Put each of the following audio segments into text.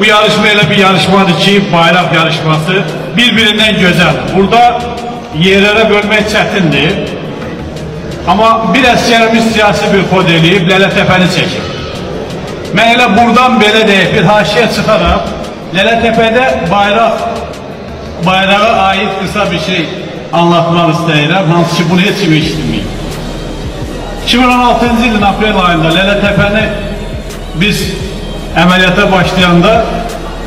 Bu yarışma elə bir yarışmadır ki, bayraq yarışması bir-birindən gözəl. Burada yerlərə bölmək çətindir. Amma bir əsgərimiz siyasi bir kod eləyib, Lələtəpəni çəkib. Mən elə buradan belə deyib, bir haşiyə çıxaraq, Lələtəpədə bayraq, bayrağa aid qısa bir şey anlatmaq istəyirəm, hansı ki, bunu heç kim eşitməyib. 2016-cı ilin aprel ayında Lələtəpəni biz əməliyyata başlayanda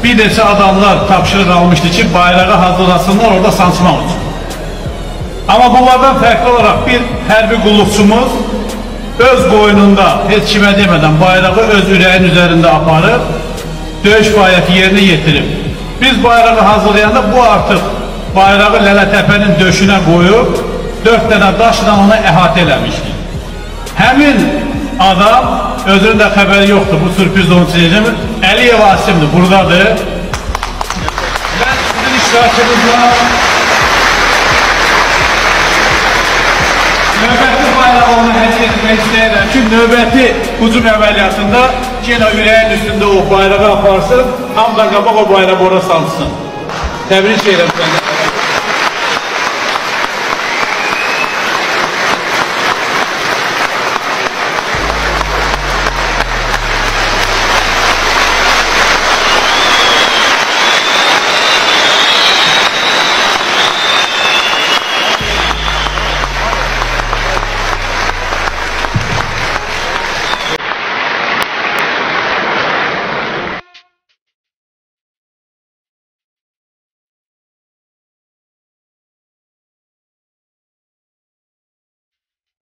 bir neçə adamlar tapşırıq almışdı ki, bayrağı hazırlasınlar orada sancmaq üçün. Amma bunlardan fərqli olaraq bir hərbi qulluqçumuz öz boynunda heç kimə demədən bayrağı öz ürəyin üzərində aparıb döyüş fəaliyyəti yerinə yetirib. Biz bayrağı hazırlayanda bu artıq bayrağı Lələtəpənin döşünə qoyub dörd dənə daşla onu əhatə eləmişdik. Həmin adam özünün də xəbəri yoxdur bu sürpriz onun için. Əliyev Asimdir, buradadır. Ben sizin iştirakınızla növbəti bayrağını hədiyyə etmək istəyirəm ki, növbəti hücum əməliyyatında yenə ürəyin üstündə o bayrağı aparsın, hamıdan qabaq o bayrağı ora salsın. Təbrik edirəm səni.